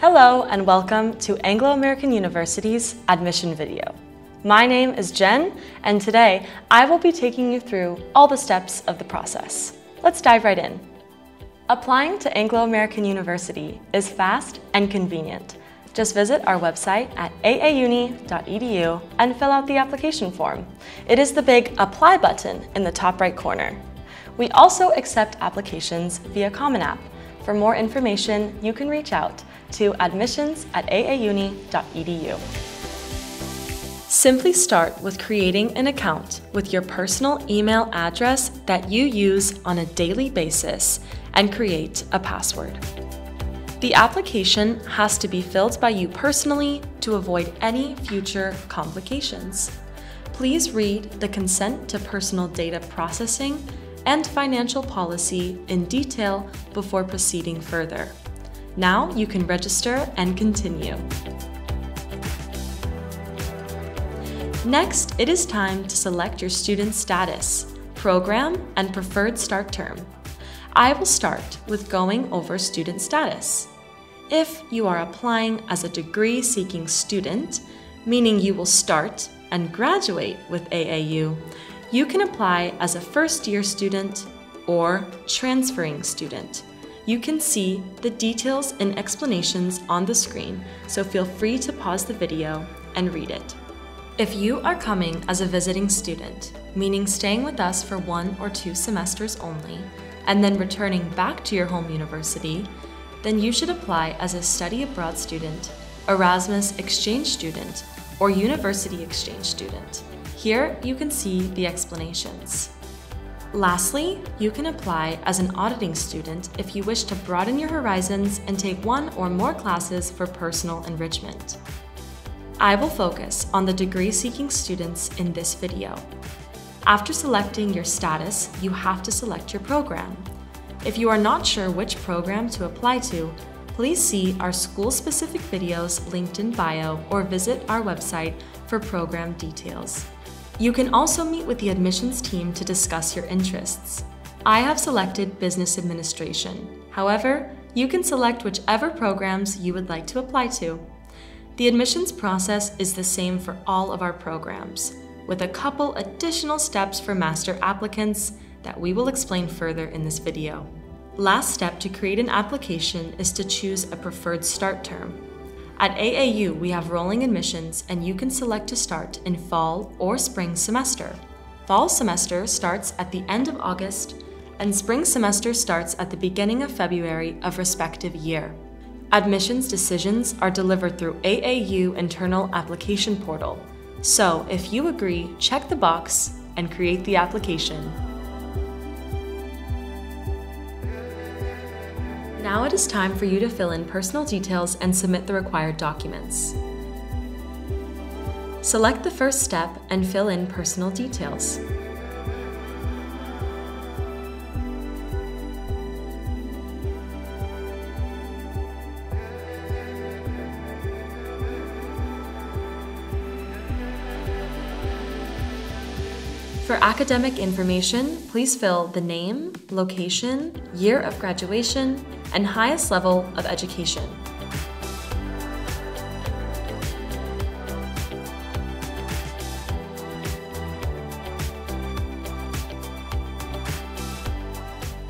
Hello and welcome to Anglo-American University's admission video. My name is Gen and today I will be taking you through all the steps of the process. Let's dive right in. Applying to Anglo-American University is fast and convenient. Just visit our website at aauni.edu and fill out the application form. It is the big Apply button in the top right corner. We also accept applications via Common App. For more information, you can reach out to admissions at aauni.edu. Simply start with creating an account with your personal email address that you use on a daily basis and create a password. The application has to be filled by you personally to avoid any future complications. Please read the Consent to Personal Data Processing and Financial Policy in detail before proceeding further. Now you can register and continue. Next, it is time to select your student status, program, and preferred start term. I will start with going over student status. If you are applying as a degree seeking student, meaning you will start and graduate with AAU, you can apply as a first year student or transferring student. You can see the details and explanations on the screen, so feel free to pause the video and read it. If you are coming as a visiting student, meaning staying with us for one or two semesters only, and then returning back to your home university, then you should apply as a study abroad student, Erasmus exchange student, or university exchange student. Here you can see the explanations. Lastly, you can apply as an auditing student if you wish to broaden your horizons and take one or more classes for personal enrichment. I will focus on the degree-seeking students in this video. After selecting your status, you have to select your program. If you are not sure which program to apply to, please see our school-specific videos linked in bio or visit our website for program details. You can also meet with the admissions team to discuss your interests. I have selected Business Administration. However, you can select whichever programs you would like to apply to. The admissions process is the same for all of our programs, with a couple additional steps for master applicants that we will explain further in this video. Last step to create an application is to choose a preferred start term. At AAU, we have rolling admissions and you can select to start in fall or spring semester. Fall semester starts at the end of August and spring semester starts at the beginning of February of respective year. Admissions decisions are delivered through AAU internal application portal. So if you agree, check the box and create the application. Now it is time for you to fill in personal details and submit the required documents. Select the first step and fill in personal details. For academic information, please fill the name, location, year of graduation, and highest level of education.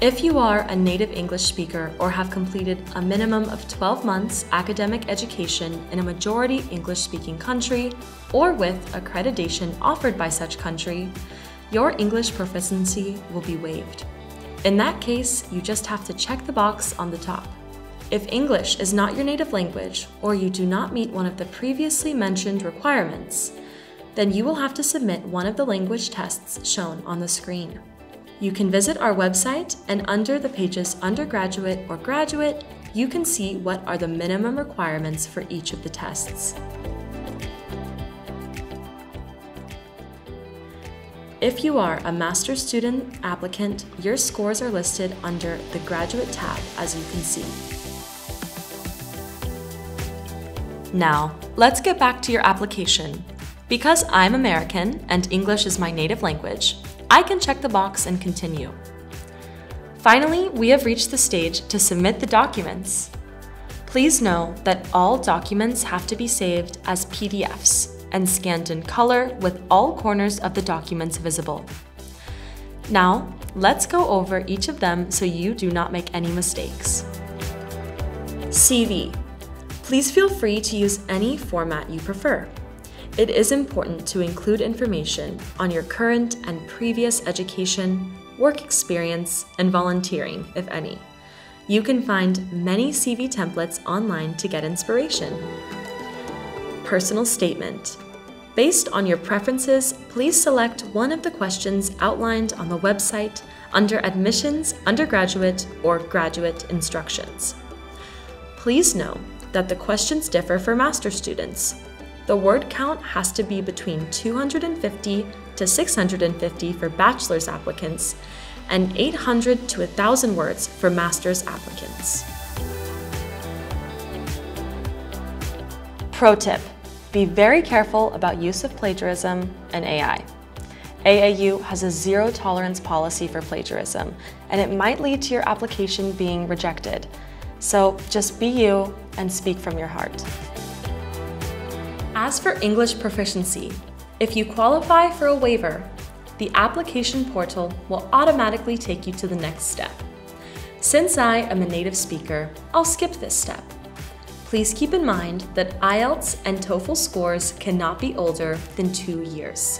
If you are a native English speaker or have completed a minimum of 12 months academic education in a majority English speaking country or with accreditation offered by such country, your English proficiency will be waived. In that case, you just have to check the box on the top. If English is not your native language or you do not meet one of the previously mentioned requirements, then you will have to submit one of the language tests shown on the screen. You can visit our website and under the pages Undergraduate or Graduate, you can see what are the minimum requirements for each of the tests. If you are a master's student applicant, your scores are listed under the Graduate tab as you can see. Now, let's get back to your application. Because I'm American and English is my native language, I can check the box and continue. Finally, we have reached the stage to submit the documents. Please know that all documents have to be saved as PDFs and scanned in color with all corners of the documents visible. Now, let's go over each of them so you do not make any mistakes. CV. Please feel free to use any format you prefer. It is important to include information on your current and previous education, work experience, and volunteering, if any. You can find many CV templates online to get inspiration. Personal statement. Based on your preferences, please select one of the questions outlined on the website under Admissions, Undergraduate, or Graduate Instructions. Please know that the questions differ for master students. The word count has to be between 250 to 650 for bachelor's applicants and 800 to 1,000 words for master's applicants. Pro tip, be very careful about use of plagiarism and AI. AAU has a zero tolerance policy for plagiarism, and it might lead to your application being rejected. So just be you and speak from your heart. As for English proficiency, if you qualify for a waiver, the application portal will automatically take you to the next step. Since I am a native speaker, I'll skip this step. Please keep in mind that IELTS and TOEFL scores cannot be older than two years.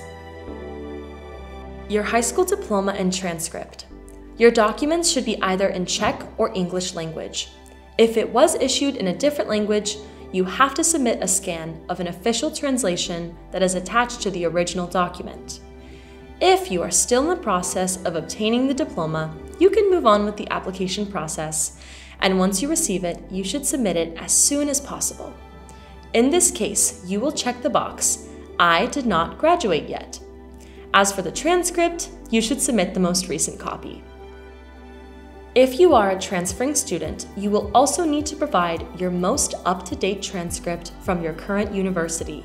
Your high school diploma and transcript. Your documents should be either in Czech or English language. If it was issued in a different language, you have to submit a scan of an official translation that is attached to the original document. If you are still in the process of obtaining the diploma, you can move on with the application process, and once you receive it, you should submit it as soon as possible. In this case, you will check the box, I did not graduate yet. As for the transcript, you should submit the most recent copy. If you are a transferring student, you will also need to provide your most up-to-date transcript from your current university.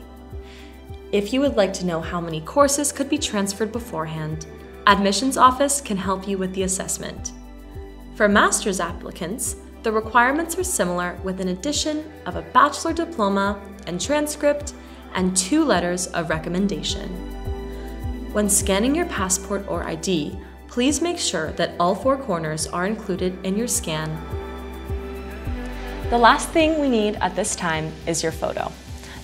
If you would like to know how many courses could be transferred beforehand, Admissions Office can help you with the assessment. For master's applicants, the requirements are similar with an addition of a bachelor diploma and transcript and two letters of recommendation. When scanning your passport or ID, please make sure that all four corners are included in your scan. The last thing we need at this time is your photo.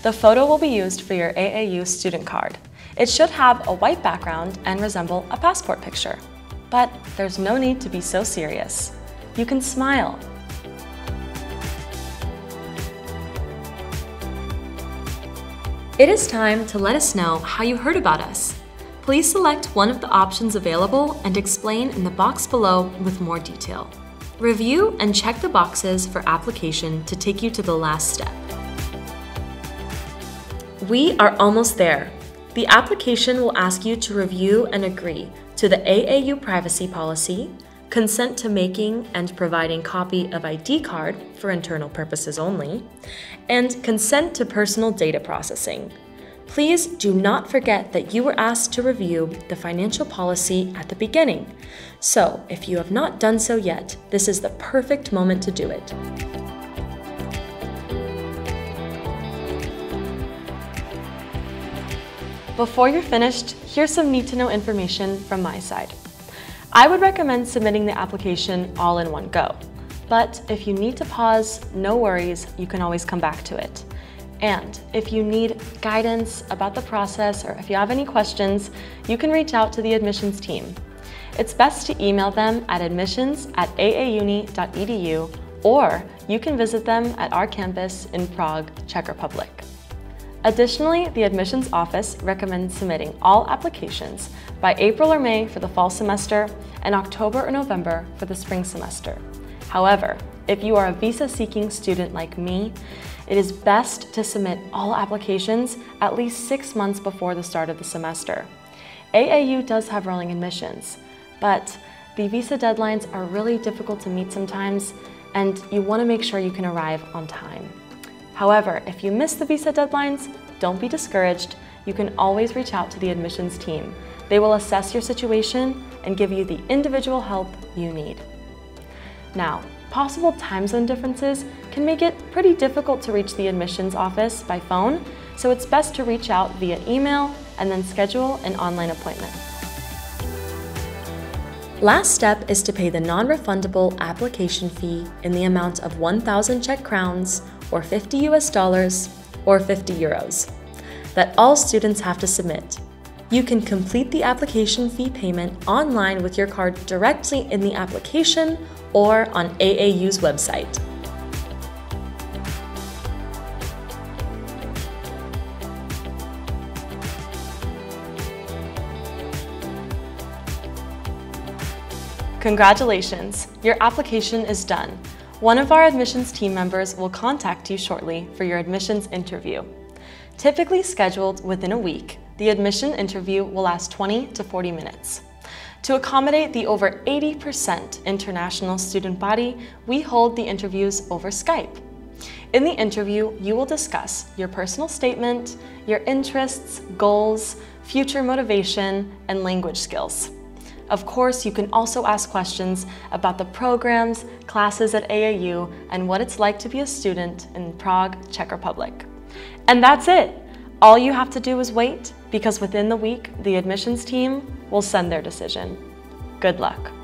The photo will be used for your AAU student card. It should have a white background and resemble a passport picture. But there's no need to be so serious. You can smile. It is time to let us know how you heard about us. Please select one of the options available and explain in the box below with more detail. Review and check the boxes for application to take you to the last step. We are almost there. The application will ask you to review and agree to the AAU privacy policy, consent to making and providing copy of ID card for internal purposes only, and consent to personal data processing. Please do not forget that you were asked to review the financial policy at the beginning. So, if you have not done so yet, this is the perfect moment to do it. Before you're finished, here's some need to know information from my side. I would recommend submitting the application all in one go. But if you need to pause, no worries, you can always come back to it. And if you need guidance about the process or if you have any questions, you can reach out to the admissions team. It's best to email them at admissions at aauni.edu or you can visit them at our campus in Prague, Czech Republic. Additionally, the admissions office recommends submitting all applications by April or May for the fall semester and October or November for the spring semester. However, if you are a visa-seeking student like me, it is best to submit all applications at least six months before the start of the semester. AAU does have rolling admissions, but the visa deadlines are really difficult to meet sometimes, and you want to make sure you can arrive on time. However, if you miss the visa deadlines, don't be discouraged. You can always reach out to the admissions team. They will assess your situation and give you the individual help you need. Now, possible time zone differences can make it pretty difficult to reach the admissions office by phone, so it's best to reach out via email and then schedule an online appointment. Last step is to pay the non-refundable application fee in the amount of 1,000 Czech crowns or 50 US dollars or 50 euros that all students have to submit. You can complete the application fee payment online with your card directly in the application or on AAU's website. Congratulations, your application is done. One of our admissions team members will contact you shortly for your admissions interview. Typically scheduled within a week, the admission interview will last 20 to 40 minutes. To accommodate the over 80% international student body, we hold the interviews over Skype. In the interview, you will discuss your personal statement, your interests, goals, future motivation, and language skills. Of course, you can also ask questions about the programs, classes at AAU, and what it's like to be a student in Prague, Czech Republic. And that's it. All you have to do is wait, because within the week, the admissions team will send their decision. Good luck.